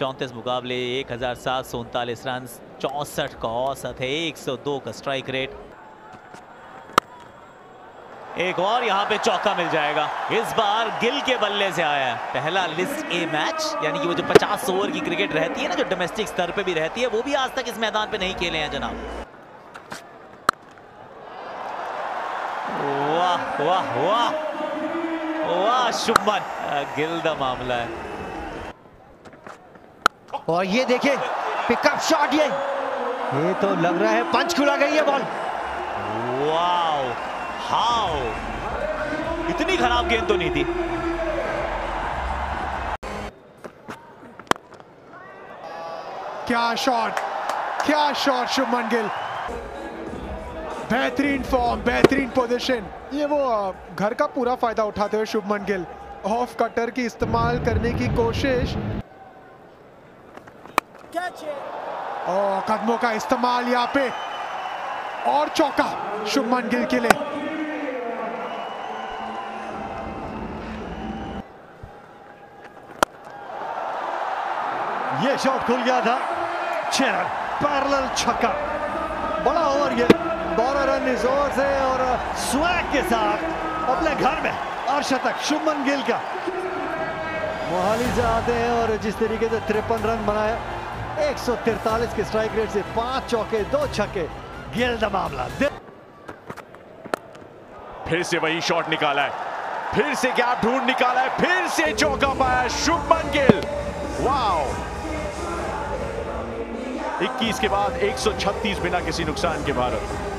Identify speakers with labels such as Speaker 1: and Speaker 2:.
Speaker 1: चौंतीस मुकाबले, एक हज़ार सात सौ उनतालीस रन चौसठ का औसत है 102 का स्ट्राइक रेट एक और यहाँ पे चौका मिल जाएगा। इस बार गिल के बल्ले से आया है। पहला लिस्ट ए मैच यानी कि वो जो 50 ओवर की क्रिकेट रहती है ना, जो डोमेस्टिक स्तर पे भी रहती है, वो भी आज तक इस मैदान पे नहीं खेले हैं जनाब। वाह वाह वाह। वाह, शुभमन। गिल द मामला है।
Speaker 2: और ये देखिए पिकअप शॉट ये। ये तो लग रहा है पंच खुला गई है बॉल।
Speaker 1: वाओ हाउ इतनी खराब गेंद तो नहीं थी।
Speaker 3: क्या शॉट क्या शॉट शुभमन गिल। बेहतरीन फॉर्म बेहतरीन पोजीशन ये वो घर का पूरा फ़ायदा उठाते हुए शुभमन गिल। ऑफ़ कटर की इस्तेमाल करने की कोशिश। और कदमों का इस्तेमाल यहाँ पे और चौका शुभमन गिल के लिए।
Speaker 2: ये शॉट खुल गया था। छह पैरेलल छक्का। बड़ा ओवर ये। बारह रन ज़ोर से और स्वैग के साथ अपने घर में अर्शतक शुभमन गिल का। मोहाली से आते हैं और जिस तरीके से तिरपन रन बनाए 143 के स्ट्राइक रेट से पाँच चौके, दो छक्के गिल मामला।
Speaker 4: फिर से वही शॉट निकाला है। फिर से गैप ढूंढ निकाला है। फिर से चौका पाया शुभमन गिल। वाओ 21 के बाद 136 बिना किसी नुकसान के भारत।